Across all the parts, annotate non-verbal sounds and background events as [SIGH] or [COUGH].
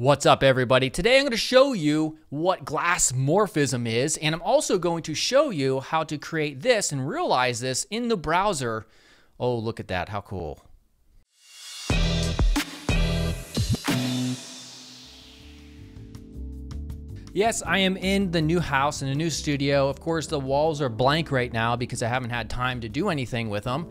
What's up, everybody? Today I'm going to show you what glassmorphism is, and I'm also going to show you how to create this and realize this in the browser. Oh, look at that. How cool. Yes, I am in the new house, in a new studio. Of course, the walls are blank right now because I haven't had time to do anything with them.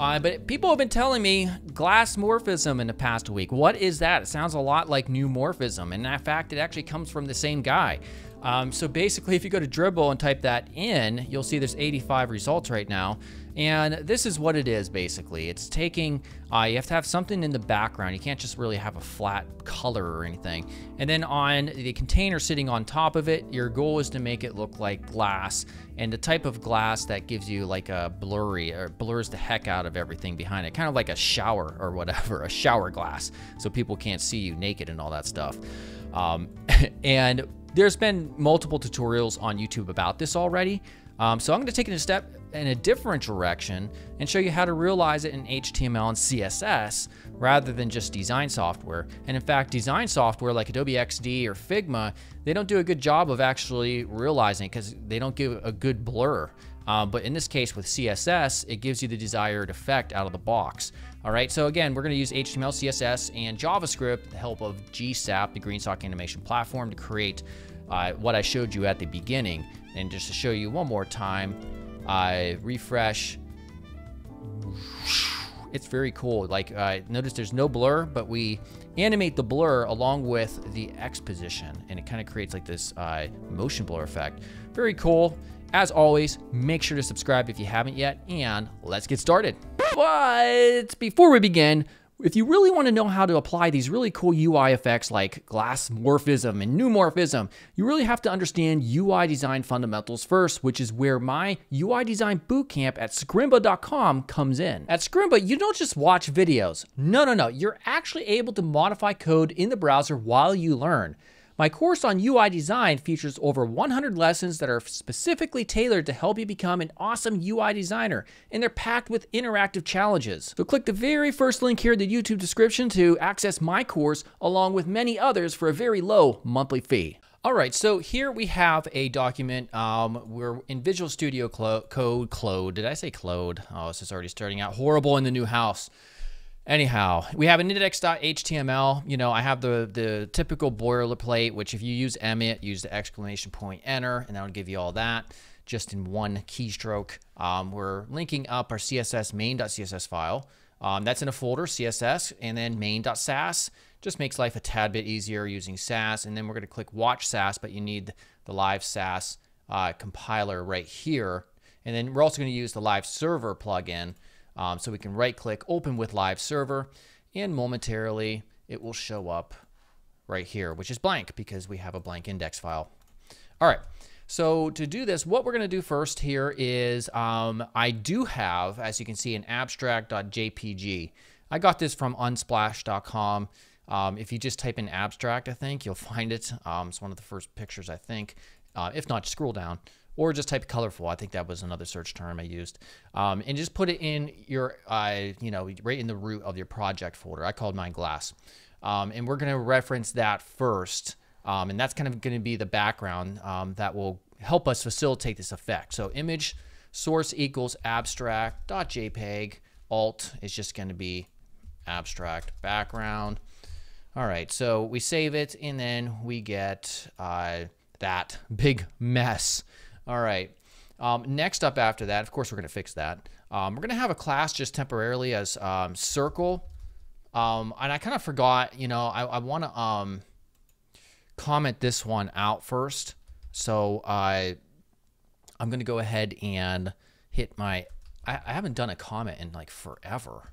Uh, but people have been telling me glassmorphism in the past week. What is that? It sounds a lot like neumorphism. And in fact, it actually comes from the same guy. Um, so basically, if you go to Dribbble and type that in, you'll see there's 85 results right now. And this is what it is basically. It's taking, uh, you have to have something in the background. You can't just really have a flat color or anything. And then on the container sitting on top of it, your goal is to make it look like glass. And the type of glass that gives you like a blurry or blurs the heck out of everything behind it. Kind of like a shower or whatever, [LAUGHS] a shower glass. So people can't see you naked and all that stuff. Um, [LAUGHS] and there's been multiple tutorials on YouTube about this already. Um, so I'm going to take it a step in a different direction and show you how to realize it in HTML and CSS rather than just design software. And in fact, design software like Adobe XD or Figma, they don't do a good job of actually realizing because they don't give a good blur. Um, but in this case with CSS, it gives you the desired effect out of the box. All right, so again, we're gonna use HTML, CSS, and JavaScript, the help of GSAP, the GreenSock Animation Platform, to create uh, what I showed you at the beginning. And just to show you one more time, I refresh. It's very cool. Like, uh, notice there's no blur, but we animate the blur along with the X position, and it kind of creates like this uh, motion blur effect. Very cool. As always, make sure to subscribe if you haven't yet, and let's get started. But before we begin, if you really want to know how to apply these really cool UI effects like glassmorphism and neumorphism, you really have to understand UI design fundamentals first, which is where my UI design bootcamp at scrimba.com comes in. At Scrimba, you don't just watch videos. No, no, no. You're actually able to modify code in the browser while you learn. My course on UI design features over 100 lessons that are specifically tailored to help you become an awesome UI designer, and they're packed with interactive challenges. So click the very first link here in the YouTube description to access my course along with many others for a very low monthly fee. All right, so here we have a document. Um, we're in Visual Studio Code, Clode. Did I say Clode? Oh, this is already starting out horrible in the new house. Anyhow, we have an index.html. You know, I have the, the typical boilerplate, which if you use Emmet, use the exclamation point enter, and that'll give you all that just in one keystroke. Um, we're linking up our CSS main.css file. Um, that's in a folder, CSS, and then main.sass. Just makes life a tad bit easier using Sass. And then we're going to click Watch Sass, but you need the live Sass uh, compiler right here. And then we're also going to use the live server plugin um, so we can right click open with live server and momentarily it will show up right here, which is blank because we have a blank index file. All right. So to do this, what we're going to do first here is um, I do have, as you can see, an abstract.jpg. I got this from unsplash.com. Um, if you just type in abstract, I think you'll [LAUGHS] find it. Um, it's one of the first pictures, I think. Uh, if not, scroll down or just type colorful. I think that was another search term I used. Um, and just put it in your, uh, you know, right in the root of your project folder. I called mine glass. Um, and we're going to reference that first. Um, and that's kind of going to be the background um, that will help us facilitate this effect. So image source equals abstract.jpg. Alt is just going to be abstract background. All right, so we save it and then we get uh, that big mess. All right. Um, next up after that, of course, we're going to fix that. Um, we're going to have a class just temporarily as um, circle. Um, and I kind of forgot, you know, I, I want to um, comment this one out first. So I, I'm going to go ahead and hit my, I, I haven't done a comment in like forever.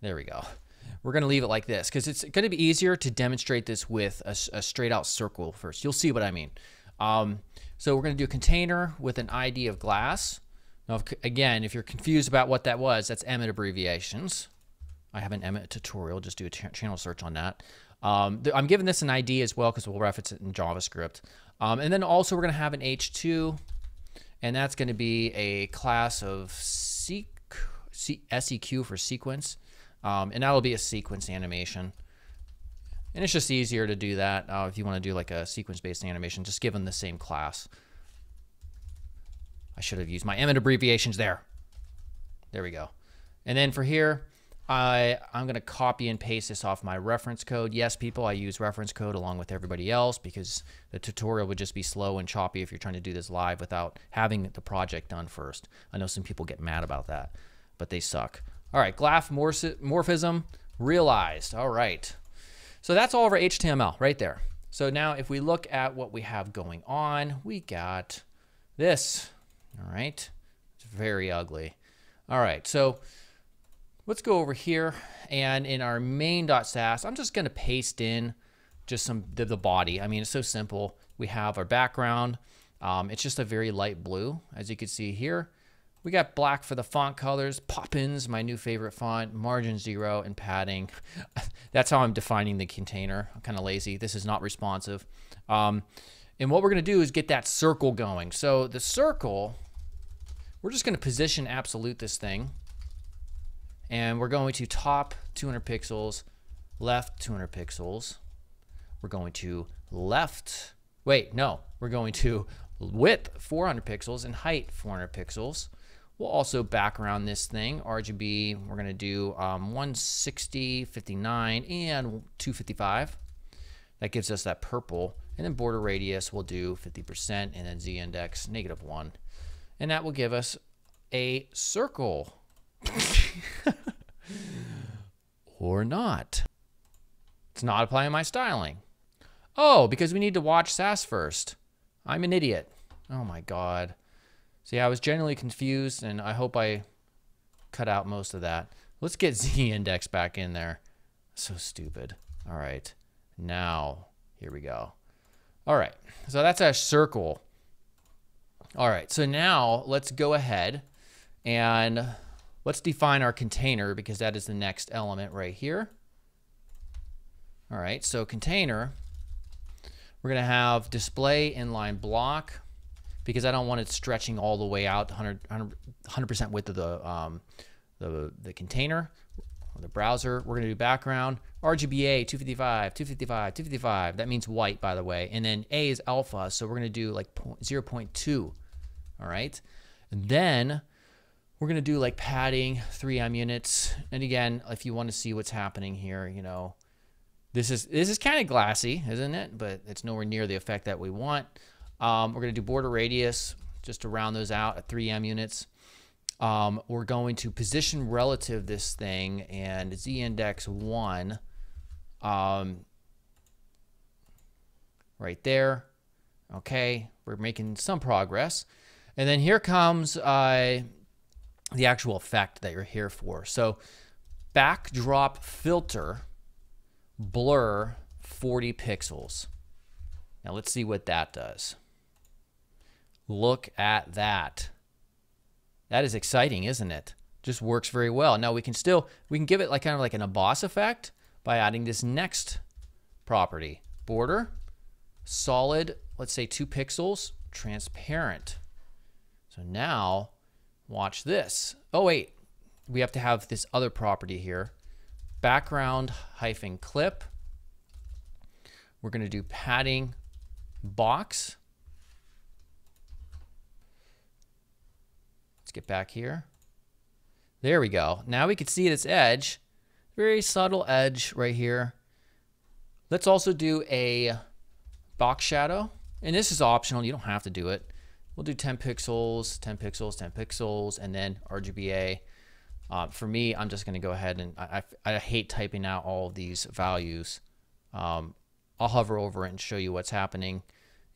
There we go. We're going to leave it like this because it's going to be easier to demonstrate this with a, a straight out circle first. You'll see what I mean. Um, so we're going to do a container with an ID of glass. Now, if, again, if you're confused about what that was, that's Emmet abbreviations. I have an Emmet tutorial. Just do a channel search on that. Um, I'm giving this an ID as well because we'll reference it in JavaScript. Um, and then also we're going to have an H2, and that's going to be a class of seq, SEQ for sequence. Um, and that'll be a sequence animation. And it's just easier to do that uh, if you want to do like a sequence-based animation, just give them the same class. I should have used my Emmet abbreviations there. There we go. And then for here, I, I'm going to copy and paste this off my reference code. Yes, people, I use reference code along with everybody else because the tutorial would just be slow and choppy if you're trying to do this live without having the project done first. I know some people get mad about that, but they suck. All right, graph morphism realized. All right. So that's all of our HTML right there. So now if we look at what we have going on, we got this. All right. It's very ugly. All right. So let's go over here and in our main.sass, I'm just going to paste in just some the, the, body. I mean, it's so simple. We have our background. Um, it's just a very light blue, as you can see here. We got black for the font colors, Poppins, my new favorite font, margin zero, and padding. [LAUGHS] That's how I'm defining the container. I'm kind of lazy. This is not responsive. Um, and what we're going to do is get that circle going. So the circle, we're just going to position absolute this thing. And we're going to top 200 pixels, left 200 pixels. We're going to left, wait, no, we're going to width 400 pixels and height 400 pixels. We'll also background this thing, RGB, we're gonna do um, 160, 59, and 255. That gives us that purple. And then border radius, we'll do 50%, and then z-index, negative one. And that will give us a circle. [LAUGHS] or not. It's not applying my styling. Oh, because we need to watch Sass first. I'm an idiot. Oh my God. See, I was genuinely confused, and I hope I cut out most of that. Let's get [LAUGHS] z-index back in there. So stupid. All right. Now, here we go. All right. So that's our circle. All right. So now let's go ahead and let's define our container because that is the next element right here. All right. So container, we're going to have display inline block because I don't want it stretching all the way out 100 100% width of the um, the the container or the browser. We're going to do background RGBA 255, 255, 255. That means white, by the way. And then A is alpha, so we're going to do like 0 0.2. All right. And then we're going to do like padding 3em units. And again, if you want to see what's happening here, you know, this is this is kind of glassy, isn't it? But it's nowhere near the effect that we want. Um, we're going to do border radius just to round those out at 3em units. Um, we're going to position relative this thing and z index 1 um, right there. Okay, we're making some progress. And then here comes uh, the actual effect that you're here for. So backdrop filter, blur 40 pixels. Now let's see what that does. Look at that. That is exciting, isn't it? Just works very well. Now we can still, we can give it like kind of like an emboss effect by adding this next property. Border, solid, let's say two pixels, transparent. So now watch this. Oh wait, we have to have this other property here. Background hyphen clip. We're going to do padding box. Let's get back here. There we go. Now we can see this edge. Very subtle edge right here. Let's also do a box shadow. And this is optional. You don't have to do it. We'll do 10 pixels, 10 pixels, 10 pixels, and then RGBA. Uh, for me, I'm just going to go ahead and I, I, I, hate typing out all of these values. Um, I'll hover over it and show you what's happening.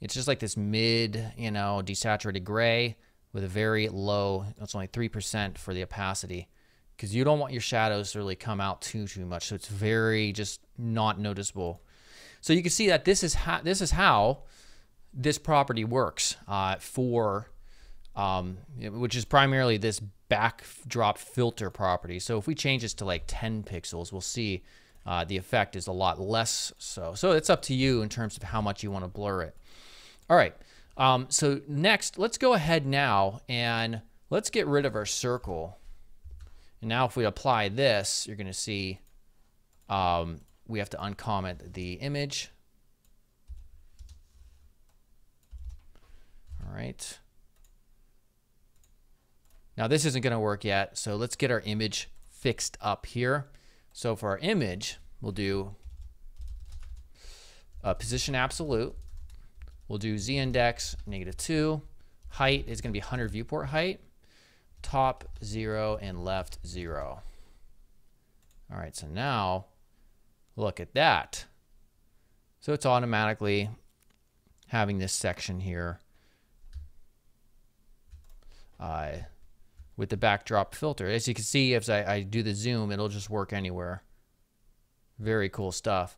It's just like this mid, you know, desaturated gray with a very low, it's only 3% for the opacity because you don't want your shadows to really come out too, too much. So it's very just not noticeable. So you can see that this is how, this is how this property works uh, for, um, which is primarily this backdrop filter property. So if we change this to like 10 pixels, we'll see uh, the effect is a lot less so. So it's up to you in terms of how much you want to blur it. All right. Um, so next, let's go ahead now and let's get rid of our circle. And now if we apply this, you're going to see um, we have to uncomment the image. All right. Now this isn't going to work yet, so let's get our image fixed up here. So for our image, we'll do a position absolute. We'll do z index negative 2. Height is going to be 100 viewport height. Top 0 and left 0. All right, so now look at that. So it's automatically having this section here uh, with the backdrop filter. As you can see, if I, I, do the zoom, it'll just work anywhere. Very cool stuff.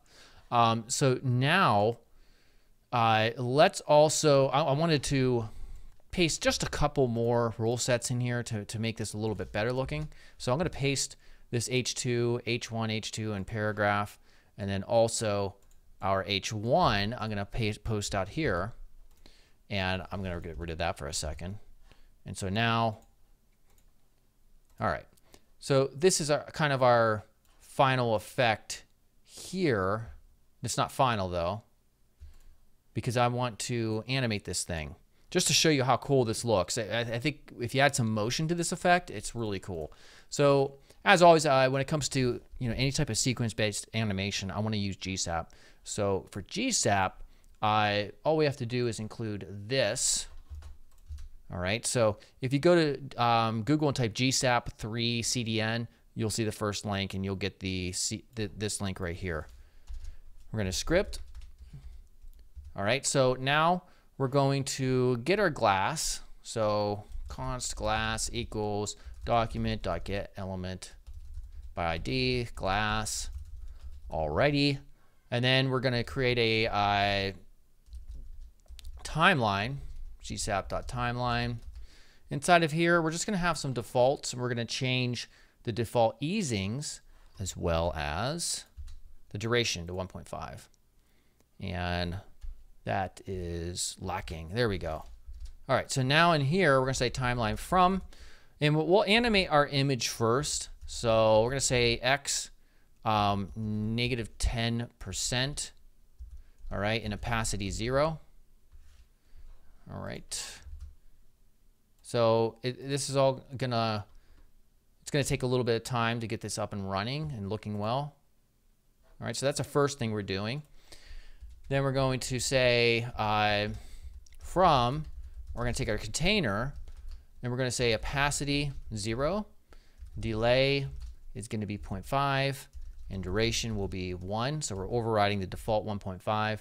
Um, so now, uh, let's also, I, I, wanted to paste just a couple more rule sets in here to, to make this a little bit better looking. So I'm going to paste this H2, H1, H2, and paragraph, and then also our H1, I'm going to paste, post out here, and I'm going to get rid of that for a second. And so now, all right. So this is our, kind of our final effect here. It's not final though, because I want to animate this thing just to show you how cool this looks. I, I think if you add some motion to this effect, it's really cool. So as always, uh, when it comes to you know any type of sequence-based animation, I want to use GSAP. So for GSAP, I all we have to do is include this all right, so if you go to um, Google and type GSAP 3 CDN, you'll see the first link and you'll get the, C the this link right here. We're going to script. All right, so now we're going to get our glass. So const glass equals document dot get element by ID glass. Alrighty, and then we're going to create a uh, timeline gsap.timeline. Inside of here, we're just going to have some defaults, and we're going to change the default easings as well as the duration to 1.5. And that is lacking. There we go. All right, so now in here, we're to say timeline from, and we'll animate our image first. So we're to say x um, negative 10%, all right, and opacity 0. All right. So it, this is all gonna, it's gonna take a little bit of time to get this up and running and looking well. All right, so that's the first thing we're doing. Then we're going to say uh, from, we're gonna take our container and we're gonna say opacity zero, delay is gonna be 0.5, and duration will be one. So we're overriding the default 1.5.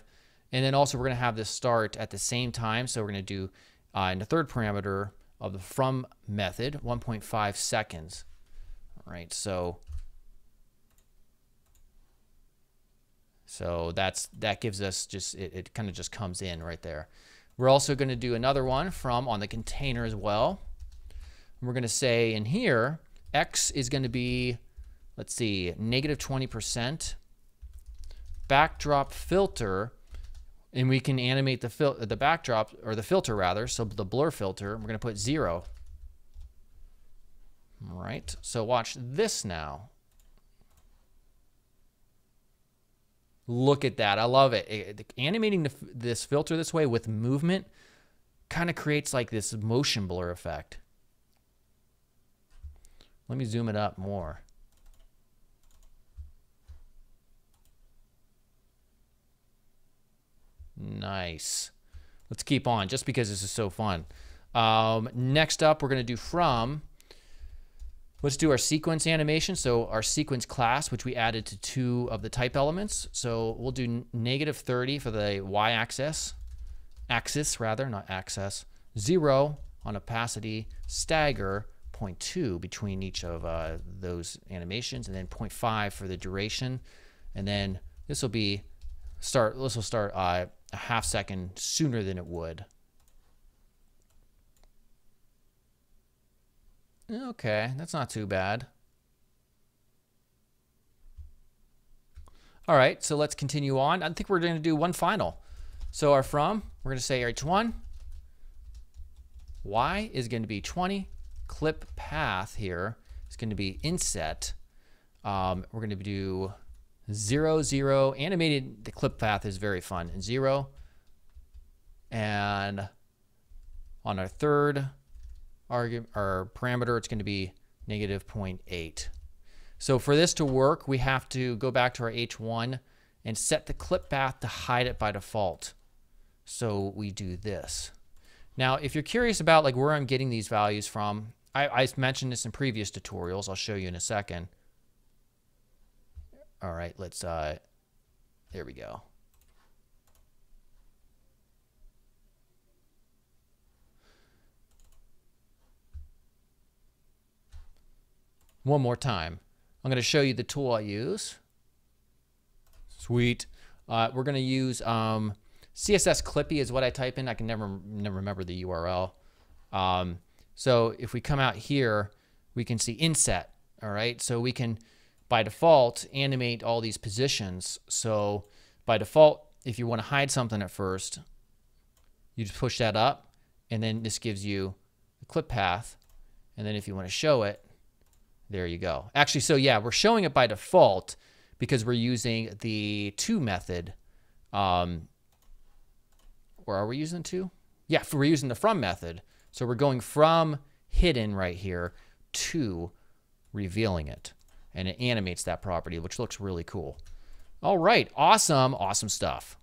And then also we're going to have this start at the same time. So we're going to do uh, in the third parameter of the from method, 1.5 seconds. All right, so so that's that gives us just it, it kind of just comes in right there. We're also going to do another one from on the container as well. We're going to say in here, X is going to be, let's see, negative 20%. Backdrop filter and we can animate the fil the backdrop or the filter rather so the blur filter we're going to put zero all right so watch this now look at that i love it, it animating the, this filter this way with movement kind of creates like this motion blur effect let me zoom it up more Nice. Let's keep on just because this is so fun. Um, next up, we're going to do from. Let's do our sequence animation. So our sequence class, which we added to two of the type elements. So we'll do negative 30 for the y-axis, axis rather, not access. Zero on opacity, stagger, 0.2 between each of uh, those animations, and then 0.5 for the duration. And then this will be start. This will start uh, a half second sooner than it would. Okay, that's not too bad. All right, so let's continue on. I think we're going to do one final. So our from, we're going to say H1. Y is going to be 20. Clip path here is going to be inset. Um, we're going to do zero, zero. Animated, the clip path is very fun. Zero. And on our third argument or parameter, it's going to be negative 0.8. So for this to work, we have to go back to our H1 and set the clip path to hide it by default. So we do this. Now, if you're curious about like where I'm getting these values from, I, I mentioned this in previous tutorials. I'll show you in a second. All right, let's, uh, there we go. One more time. I'm going to show you the tool I use. Sweet. Uh, we're going to use um, CSS Clippy is what I type in. I can never, never remember the URL. Um, so if we come out here, we can see inset. All right. So we can, by default, animate all these positions. So by default, if you want to hide something at first, you just push that up and then this gives you the clip path. And then if you want to show it, there you go. Actually, so yeah, we're showing it by default because we're using the to method. Um, or are we using to? Yeah, we're using the from method. So we're going from hidden right here to revealing it. And it animates that property, which looks really cool. All right, awesome, awesome stuff.